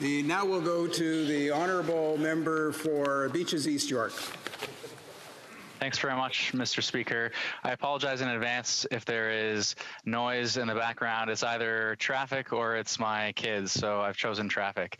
The, now we'll go to the honourable member for Beaches East York. Thanks very much, Mr. Speaker. I apologize in advance if there is noise in the background. It's either traffic or it's my kids, so I've chosen traffic.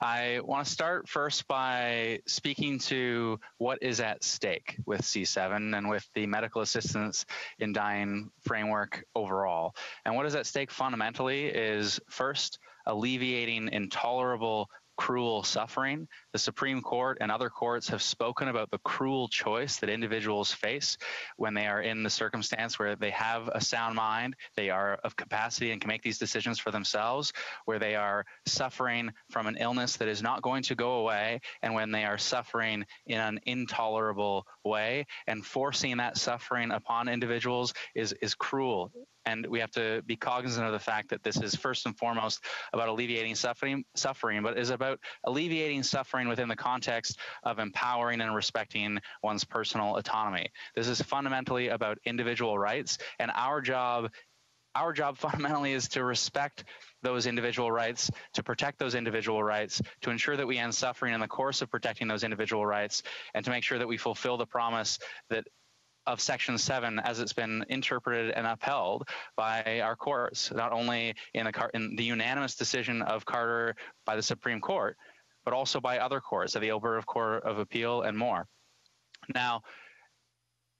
I want to start first by speaking to what is at stake with C7 and with the medical assistance in dying framework overall. And what is at stake fundamentally is first alleviating intolerable cruel suffering. The Supreme Court and other courts have spoken about the cruel choice that individuals face when they are in the circumstance where they have a sound mind, they are of capacity and can make these decisions for themselves, where they are suffering from an illness that is not going to go away, and when they are suffering in an intolerable way. And forcing that suffering upon individuals is, is cruel and we have to be cognizant of the fact that this is first and foremost about alleviating suffering, suffering, but is about alleviating suffering within the context of empowering and respecting one's personal autonomy. This is fundamentally about individual rights, and our job, our job fundamentally is to respect those individual rights, to protect those individual rights, to ensure that we end suffering in the course of protecting those individual rights, and to make sure that we fulfill the promise that of Section 7 as it's been interpreted and upheld by our courts, not only in the, in the unanimous decision of Carter by the Supreme Court, but also by other courts, of the Alberta Court of Appeal and more. Now,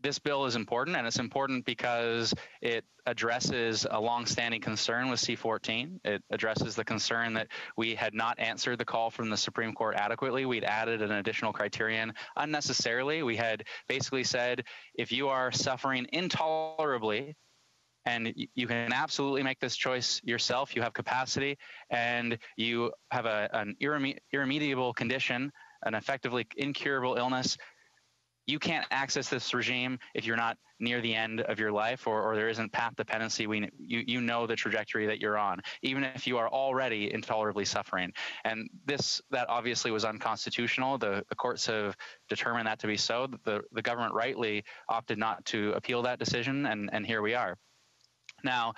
this bill is important, and it's important because it addresses a longstanding concern with C14. It addresses the concern that we had not answered the call from the Supreme Court adequately. We'd added an additional criterion unnecessarily. We had basically said if you are suffering intolerably, and you can absolutely make this choice yourself. You have capacity, and you have a, an irremediable condition, an effectively incurable illness you can't access this regime if you're not near the end of your life or, or there isn't path dependency. We, you, you know the trajectory that you're on, even if you are already intolerably suffering. And this, that obviously was unconstitutional. The, the courts have determined that to be so. The, the government rightly opted not to appeal that decision, and, and here we are. Now,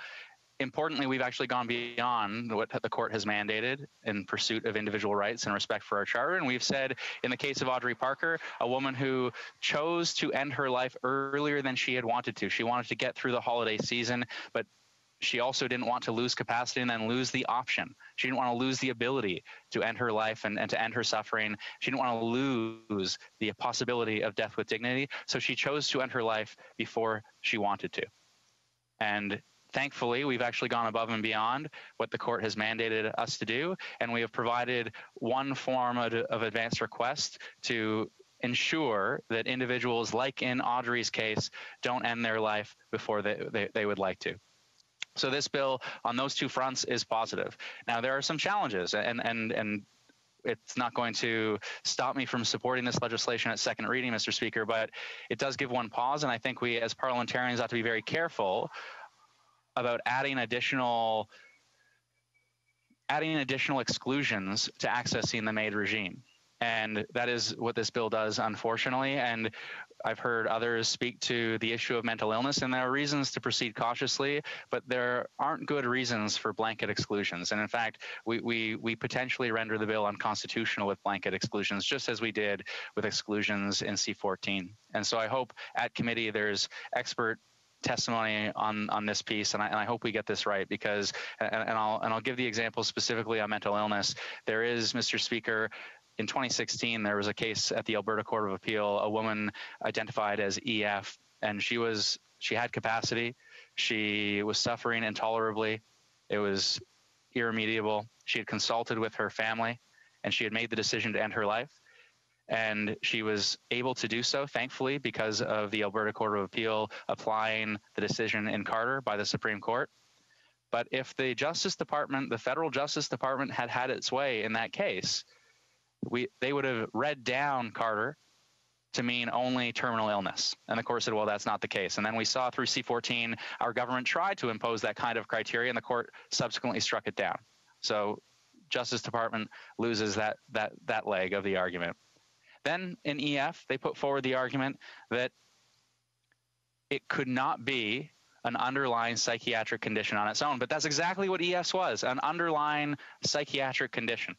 importantly, we've actually gone beyond what the court has mandated in pursuit of individual rights and respect for our charter. And we've said, in the case of Audrey Parker, a woman who chose to end her life earlier than she had wanted to. She wanted to get through the holiday season, but she also didn't want to lose capacity and then lose the option. She didn't want to lose the ability to end her life and, and to end her suffering. She didn't want to lose the possibility of death with dignity. So she chose to end her life before she wanted to. And Thankfully, we've actually gone above and beyond what the court has mandated us to do, and we have provided one form of, of advance request to ensure that individuals, like in Audrey's case, don't end their life before they, they, they would like to. So this bill on those two fronts is positive. Now there are some challenges, and and and it's not going to stop me from supporting this legislation at second reading, Mr. Speaker, but it does give one pause, and I think we as parliamentarians ought to be very careful about adding additional adding additional exclusions to accessing the MAID regime. And that is what this bill does, unfortunately. And I've heard others speak to the issue of mental illness, and there are reasons to proceed cautiously, but there aren't good reasons for blanket exclusions. And in fact, we, we, we potentially render the bill unconstitutional with blanket exclusions, just as we did with exclusions in C14. And so I hope at committee there's expert testimony on on this piece, and I, and I hope we get this right because, and, and I'll and I'll give the example specifically on mental illness. There is, Mr. Speaker, in 2016, there was a case at the Alberta Court of Appeal, a woman identified as EF, and she was she had capacity, she was suffering intolerably, it was irremediable. She had consulted with her family, and she had made the decision to end her life and she was able to do so, thankfully, because of the Alberta Court of Appeal applying the decision in Carter by the Supreme Court. But if the Justice Department, the federal Justice Department, had had its way in that case, we they would have read down Carter to mean only terminal illness. And the court said, well, that's not the case. And then we saw through C14, our government tried to impose that kind of criteria, and the court subsequently struck it down. So Justice Department loses that that that leg of the argument. Then in EF, they put forward the argument that it could not be an underlying psychiatric condition on its own. But that's exactly what EF was an underlying psychiatric condition.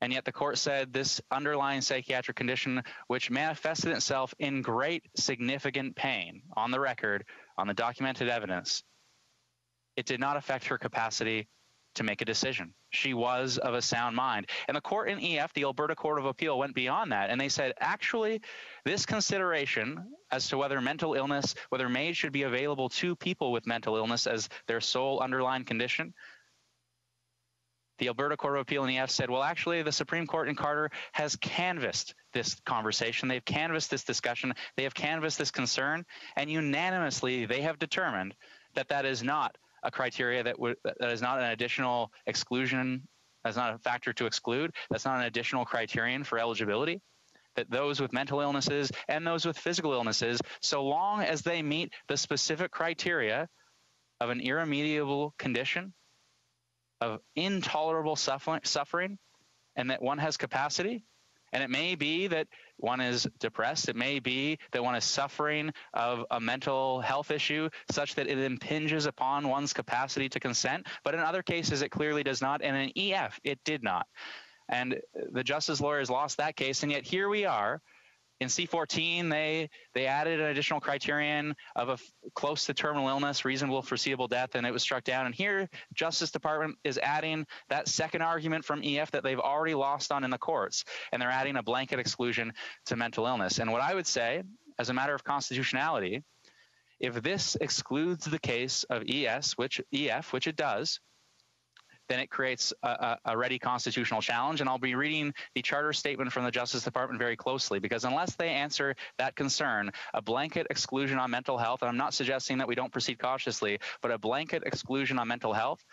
And yet the court said this underlying psychiatric condition, which manifested itself in great significant pain on the record, on the documented evidence, it did not affect her capacity to make a decision. She was of a sound mind. And the court in EF, the Alberta Court of Appeal, went beyond that. And they said, actually, this consideration as to whether mental illness, whether MAID should be available to people with mental illness as their sole underlying condition, the Alberta Court of Appeal in EF said, well, actually, the Supreme Court in Carter has canvassed this conversation. They've canvassed this discussion. They have canvassed this concern. And unanimously, they have determined that that is not a criteria that, would, that is not an additional exclusion, that's not a factor to exclude, that's not an additional criterion for eligibility. That those with mental illnesses and those with physical illnesses, so long as they meet the specific criteria of an irremediable condition, of intolerable suffering and that one has capacity. And it may be that one is depressed. It may be that one is suffering of a mental health issue such that it impinges upon one's capacity to consent. But in other cases, it clearly does not. And in EF, it did not. And the justice lawyers lost that case. And yet here we are in C14, they they added an additional criterion of a f- close to terminal illness, reasonable foreseeable death, and it was struck down. And here, Justice Department is adding that second argument from EF that they've already lost on in the courts, and they're adding a blanket exclusion to mental illness. And what I would say, as a matter of constitutionality, if this excludes the case of ES, which EF, which it does, then it creates a, a, ready constitutional challenge. And I'll be reading the charter statement from the Justice Department very closely because unless they answer that concern, a blanket exclusion on mental health, and I'm not suggesting that we don't proceed cautiously, but a blanket exclusion on mental health,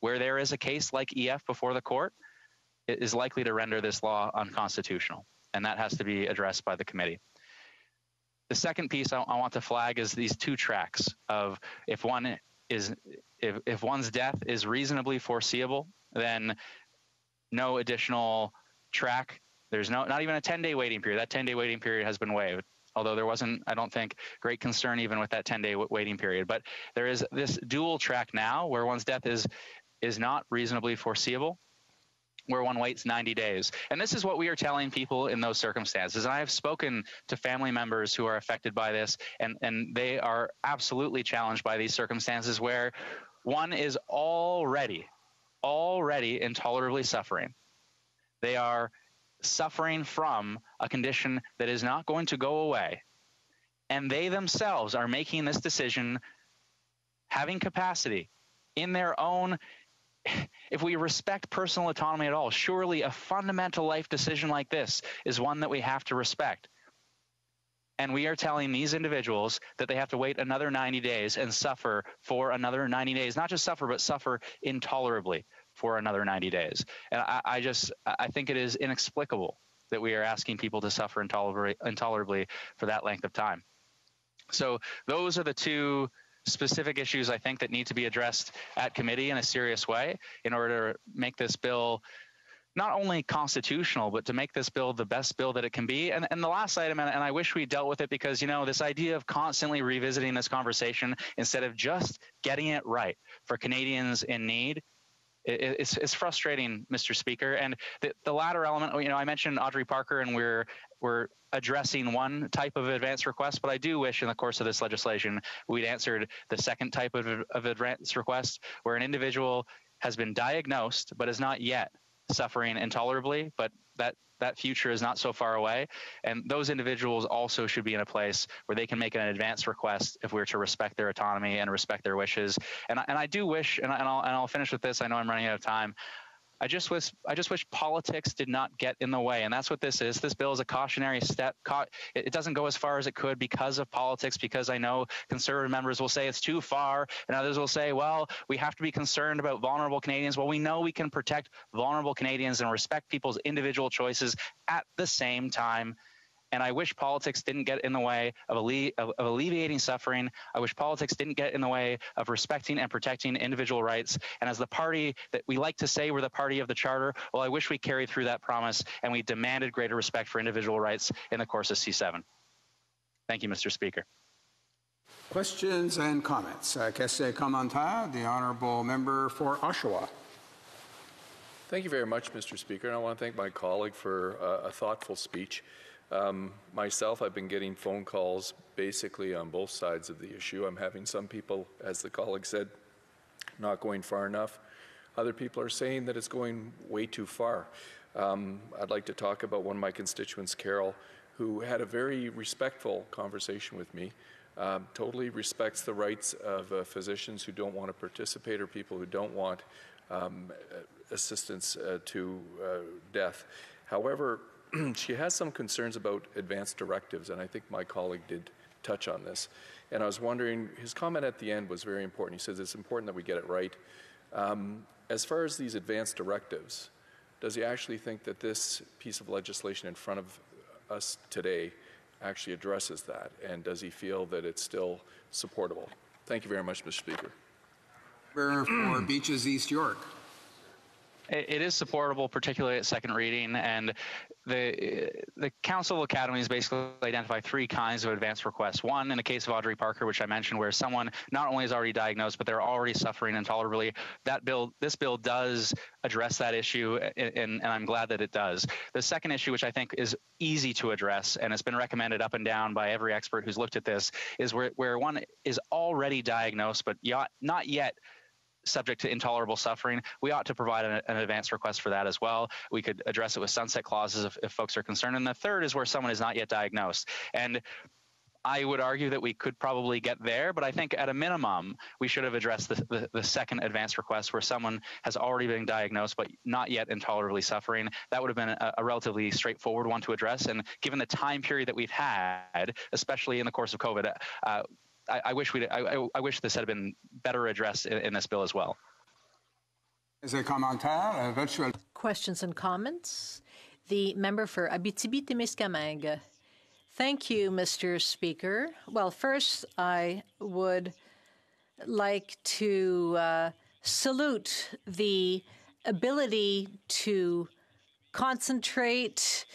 where there is a case like EF before the court, is likely to render this law unconstitutional. And that has to be addressed by the committee. The second piece I, I want to flag is these two tracks of if one is if, if one's death is reasonably foreseeable, then no additional track. There's no not even a 10 day waiting period. That 10 day waiting period has been waived. Although there wasn't, I don't think, great concern even with that 10 day waiting period. But there is this dual track now where one's death is is not reasonably foreseeable where one waits 90 days. And this is what we are telling people in those circumstances. And I have spoken to family members who are affected by this, and, and they are absolutely challenged by these circumstances where one is already, already intolerably suffering. They are suffering from a condition that is not going to go away. And they themselves are making this decision, having capacity in their own if we respect personal autonomy at all, surely a fundamental life decision like this is one that we have to respect. And we are telling these individuals that they have to wait another 90 days and suffer for another 90 days. Not just suffer, but suffer intolerably for another 90 days. And I, I just, I think it is inexplicable that we are asking people to suffer intolerably, intolerably for that length of time. So those are the two specific issues I think that need to be addressed at committee in a serious way in order to make this bill not only constitutional, but to make this bill the best bill that it can be. And, and the last item, and, and I wish we dealt with it because, you know, this idea of constantly revisiting this conversation instead of just getting it right for Canadians in need it's, it's frustrating, Mr. Speaker. And the, the latter element, you know, I mentioned Audrey Parker, and we're we're addressing one type of advance request, but I do wish in the course of this legislation we'd answered the second type of, of advance request, where an individual has been diagnosed but is not yet suffering intolerably, but that that future is not so far away. And those individuals also should be in a place where they can make an advance request if we're to respect their autonomy and respect their wishes. And, and I do wish, and, and, I'll, and I'll finish with this, I know I'm running out of time. I just wish I just wish politics did not get in the way, and that's what this is. This bill is a cautionary step. It doesn't go as far as it could because of politics. Because I know conservative members will say it's too far, and others will say, well, we have to be concerned about vulnerable Canadians. Well, we know we can protect vulnerable Canadians and respect people's individual choices at the same time and I wish politics didn't get in the way of, alle- of, of, alleviating suffering. I wish politics didn't get in the way of respecting and protecting individual rights. And as the party that we like to say we're the party of the charter, well, I wish we carried through that promise and we demanded greater respect for individual rights in the course of C7. Thank you, Mr. Speaker. Questions and comments. Uh, Question commentaire, the honourable member for Oshawa. Thank you very much, Mr. Speaker, and I want to thank my colleague for uh, a thoughtful speech. Um, myself, I've been getting phone calls basically on both sides of the issue. I'm having some people, as the colleague said, not going far enough. Other people are saying that it's going way too far. Um, I'd like to talk about one of my constituents, Carol, who had a very respectful conversation with me. Um, totally respects the rights of uh, physicians who don't want to participate or people who don't want um, assistance uh, to uh, death. However, she has some concerns about advanced directives, and I think my colleague did touch on this. And I was wondering, his comment at the end was very important. He says it's important that we get it right. Um, as far as these advanced directives, does he actually think that this piece of legislation in front of us today actually addresses that? And does he feel that it's still supportable? Thank you very much, Mr. Speaker. Member for Beaches East York. It is supportable, particularly at second reading, and the the Council of Academies basically identify three kinds of advance requests. One, in the case of Audrey Parker, which I mentioned, where someone not only is already diagnosed, but they're already suffering intolerably. That bill, this bill, does address that issue, and, and I'm glad that it does. The second issue, which I think is easy to address, and it's been recommended up and down by every expert who's looked at this, is where where one is already diagnosed, but not yet subject to intolerable suffering, we ought to provide an, an advance request for that as well. We could address it with sunset clauses if, if folks are concerned. And the third is where someone is not yet diagnosed. And I would argue that we could probably get there, but I think at a minimum, we should have addressed the, the, the, second advance request where someone has already been diagnosed but not yet intolerably suffering. That would have been a, a relatively straightforward one to address. And given the time period that we've had, especially in the course of COVID, uh, I, I wish we I, I, wish this had been better addressed in, in this bill as well. Is there any Questions and comments? The member for Abitibi-Témiscamingue. Thank you, Mr. Speaker. Well, first, I would like to uh, salute the ability to concentrate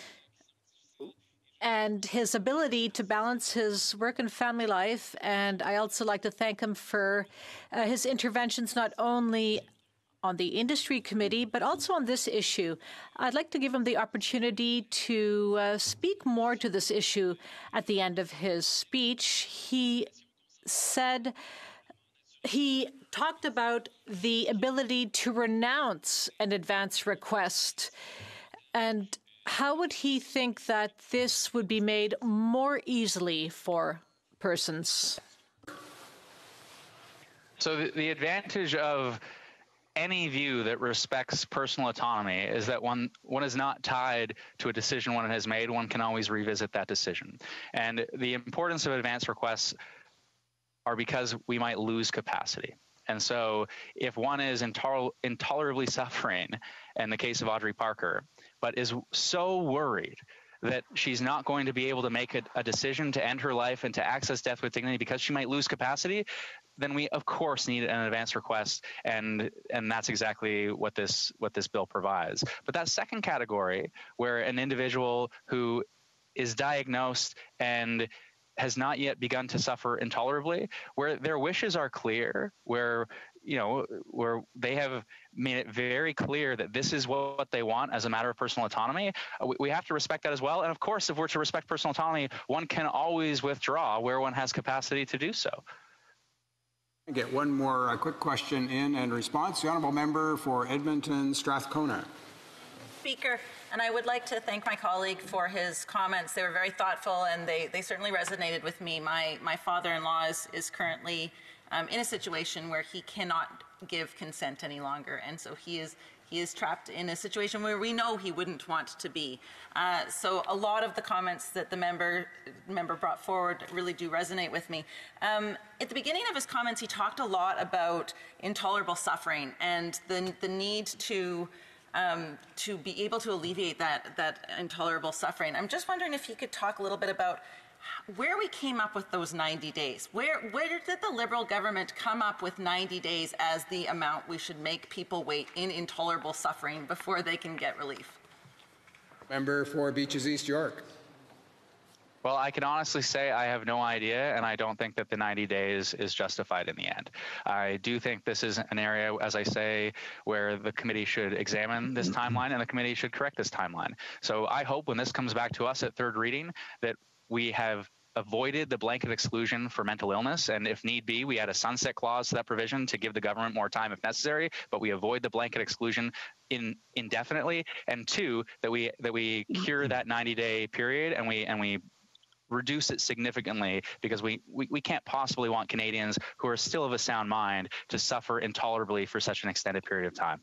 and his ability to balance his work and family life. And I also like to thank him for uh, his interventions, not only on the industry committee, but also on this issue. I'd like to give him the opportunity to uh, speak more to this issue at the end of his speech. He said he talked about the ability to renounce an advance request. And how would he think that this would be made more easily for persons? So the, the advantage of any view that respects personal autonomy is that one one is not tied to a decision one has made. One can always revisit that decision. And the importance of advance requests are because we might lose capacity. And so if one is intoler- intolerably suffering, in the case of Audrey Parker, but is so worried that she's not going to be able to make a, a, decision to end her life and to access death with dignity because she might lose capacity, then we of course need an advance request, and and that's exactly what this what this bill provides. But that second category, where an individual who is diagnosed and has not yet begun to suffer intolerably, where their wishes are clear, where you know, where they have made it very clear that this is what they want as a matter of personal autonomy. Uh, we, have to respect that as well. And of course, if we're to respect personal autonomy, one can always withdraw where one has capacity to do so. Get one more uh, quick question in and response. The honourable member for Edmonton Strathcona. Speaker, and I would like to thank my colleague for his comments. They were very thoughtful and they, they certainly resonated with me. My, my father-in-law is, is currently um, in a situation where he cannot give consent any longer. And so he is he is trapped in a situation where we know he wouldn't want to be. Uh, so a lot of the comments that the member member brought forward really do resonate with me. Um, at the beginning of his comments, he talked a lot about intolerable suffering and the the need to um, to be able to alleviate that that intolerable suffering. I'm just wondering if you could talk a little bit about where we came up with those 90 days. Where, where did the Liberal government come up with 90 days as the amount we should make people wait in intolerable suffering before they can get relief? Member for Beaches East York. Well, I can honestly say I have no idea, and I don't think that the 90 days is justified in the end. I do think this is an area, as I say, where the committee should examine this timeline and the committee should correct this timeline. So I hope when this comes back to us at third reading that we have avoided the blanket exclusion for mental illness and if need be we add a sunset clause to that provision to give the government more time if necessary but we avoid the blanket exclusion in indefinitely and two that we that we cure that 90 day period and we and we reduce it significantly because we, we, we can't possibly want Canadians who are still of a sound mind to suffer intolerably for such an extended period of time.